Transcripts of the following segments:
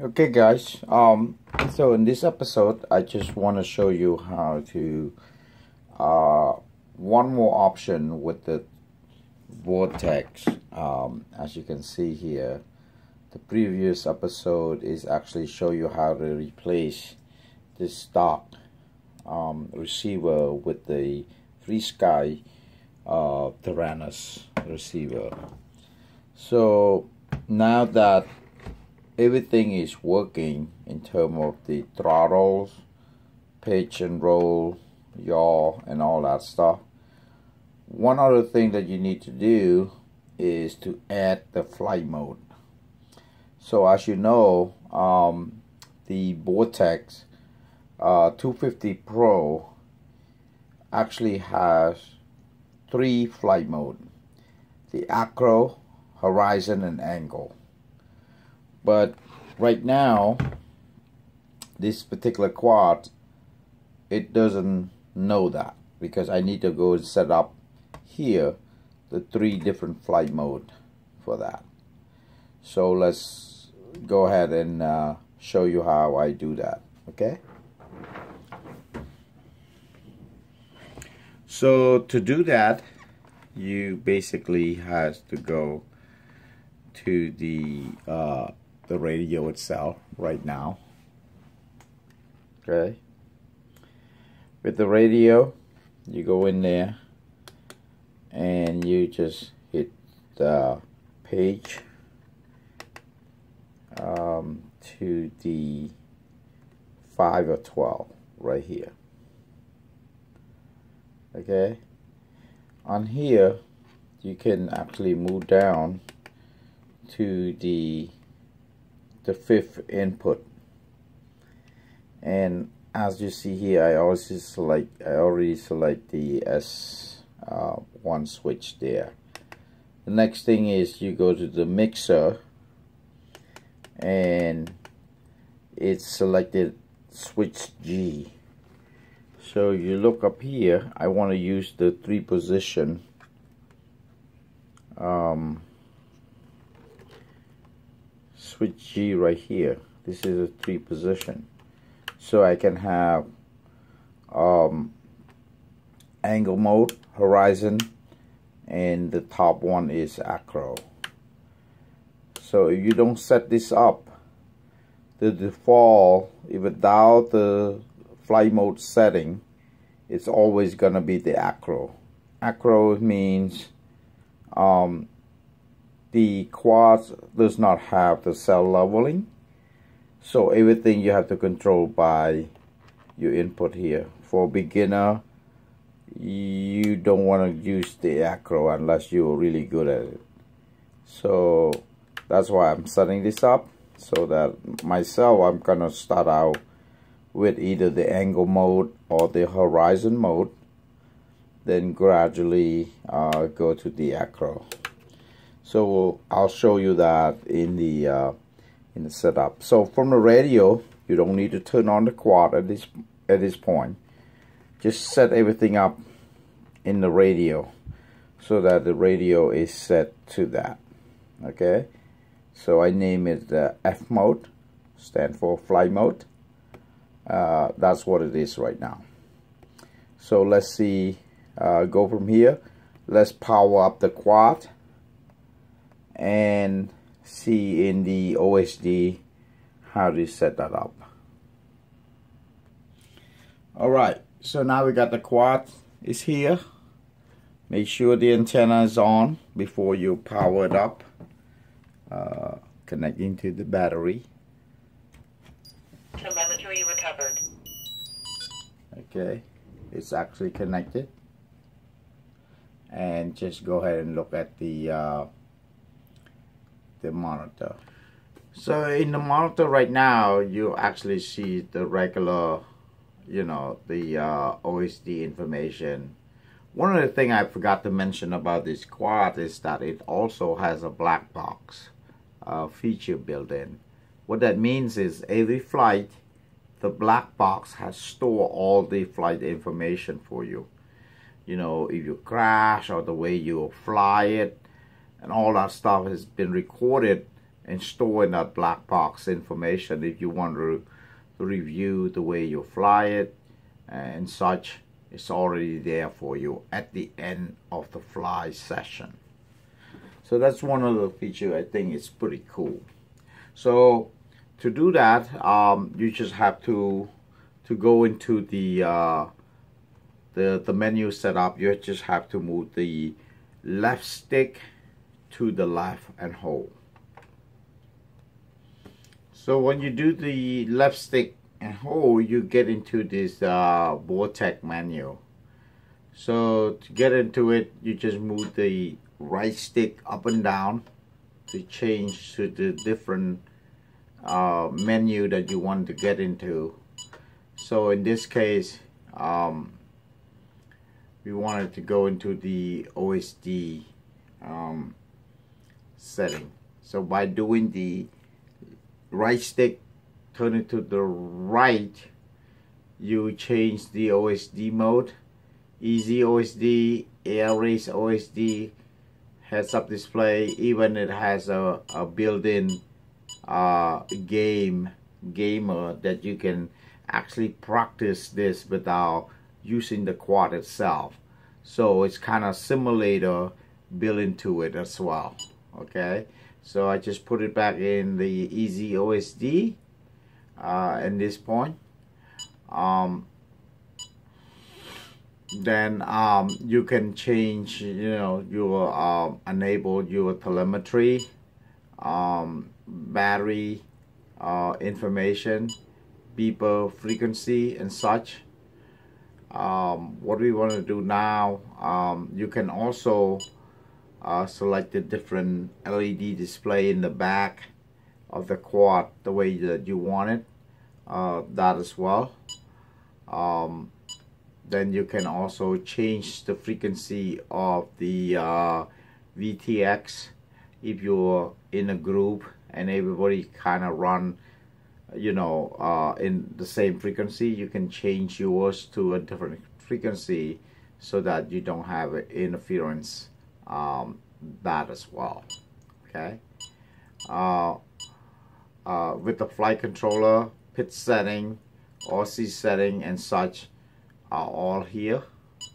Okay guys, um, so in this episode I just want to show you how to uh, one more option with the vortex. Um, as you can see here the previous episode is actually show you how to replace this stock um, receiver with the FrSky uh, Taranis receiver. So now that everything is working in terms of the throttles, pitch and roll, yaw, and all that stuff. One other thing that you need to do is to add the flight mode. So as you know, um, the Vortex uh, 250 Pro actually has three flight mode. The acro, horizon, and angle. But right now, this particular quad, it doesn't know that because I need to go and set up here the three different flight mode for that. So let's go ahead and uh, show you how I do that. Okay. So to do that, you basically has to go to the uh, the radio itself right now. Okay. With the radio, you go in there and you just hit the page um, to the 5 or 12 right here. Okay. On here, you can actually move down to the the fifth input. And as you see here I also select I already select the S uh, one switch there. The next thing is you go to the mixer and it's selected switch G. So you look up here I want to use the three position um, switch G right here. This is a three position. So I can have um, angle mode horizon and the top one is acro. So if you don't set this up the default if without the fly mode setting it's always gonna be the acro. Acro means um, the quad does not have the self leveling. So everything you have to control by your input here. For beginner you don't want to use the acro unless you're really good at it. So that's why I'm setting this up so that myself I'm gonna start out with either the angle mode or the horizon mode then gradually uh, go to the acro so I'll show you that in the uh, in the setup. So from the radio you don't need to turn on the quad at this at this point. Just set everything up in the radio so that the radio is set to that okay? So I name it the F mode stand for fly mode. Uh, that's what it is right now. So let's see uh, go from here. Let's power up the quad and see in the OSD how to set that up. Alright, so now we got the quad is here. Make sure the antenna is on before you power it up. Uh, connecting to the battery. Telemetry recovered. Okay, it's actually connected. And just go ahead and look at the uh, the monitor. So in the monitor right now, you actually see the regular, you know, the uh, OSD information. One of the things I forgot to mention about this quad is that it also has a black box uh, feature built in. What that means is every flight, the black box has stored all the flight information for you. You know, if you crash or the way you fly it, and all that stuff has been recorded and stored in that black box information if you want to review the way you fly it and such. It's already there for you at the end of the fly session. So that's one of the feature I think is pretty cool. So to do that um, you just have to to go into the uh, the the menu setup you just have to move the left stick to the left and hold so when you do the left stick and hold, you get into this uh, menu. So to get into it, you just move the right stick up and down to change to the different uh, menu that you want to get into. So in this case, um, we wanted to go into the OSD um, setting. So by doing the right stick turn it to the right you change the OSD mode. Easy OSD air race OSD heads up display. Even it has a, a built-in uh, game gamer that you can actually practice this without using the quad itself. So it's kind of simulator built into it as well okay? So I just put it back in the easy OSD uh, in this point. Um, then um, you can change you know your uh, enable your telemetry um, battery uh, information beeper frequency and such. Um, what we want to do now um, you can also select the different LED display in the back of the quad the way that you want it uh, that as well. Um, then you can also change the frequency of the uh, VTX if you're in a group and everybody kind of run you know uh, in the same frequency you can change yours to a different frequency so that you don't have interference um, that as well okay? Uh, uh, with the flight controller pitch setting RC setting and such are all here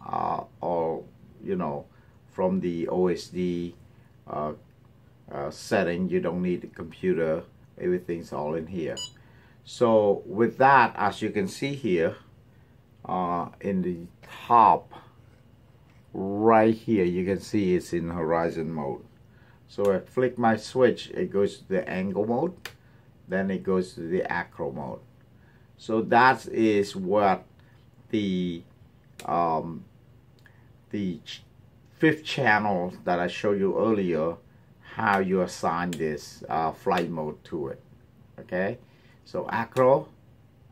uh, all you know from the OSD uh, uh, setting you don't need a computer everything's all in here. So with that as you can see here uh, in the top right here. You can see it's in horizon mode. So I flick my switch it goes to the angle mode then it goes to the acro mode. So that is what the um, the ch fifth channel that I showed you earlier how you assign this uh, flight mode to it. Okay? So acro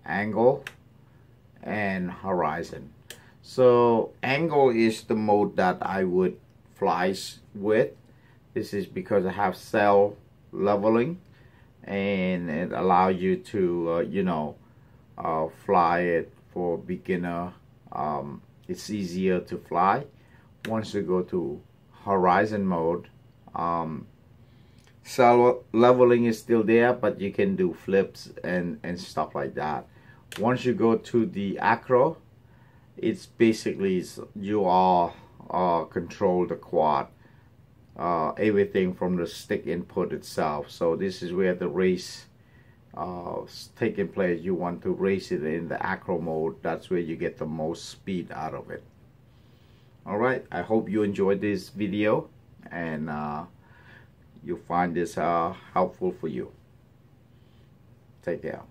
angle and horizon so angle is the mode that I would fly with. This is because I have self leveling and it allows you to, uh, you know, uh, fly it for beginner. Um, it's easier to fly. Once you go to horizon mode, um, self leveling is still there, but you can do flips and, and stuff like that. Once you go to the acro, it's basically you all uh, control the quad uh, everything from the stick input itself. So this is where the race uh, taking place you want to race it in the acro mode that's where you get the most speed out of it. Alright I hope you enjoyed this video and uh, you find this uh, helpful for you. Take care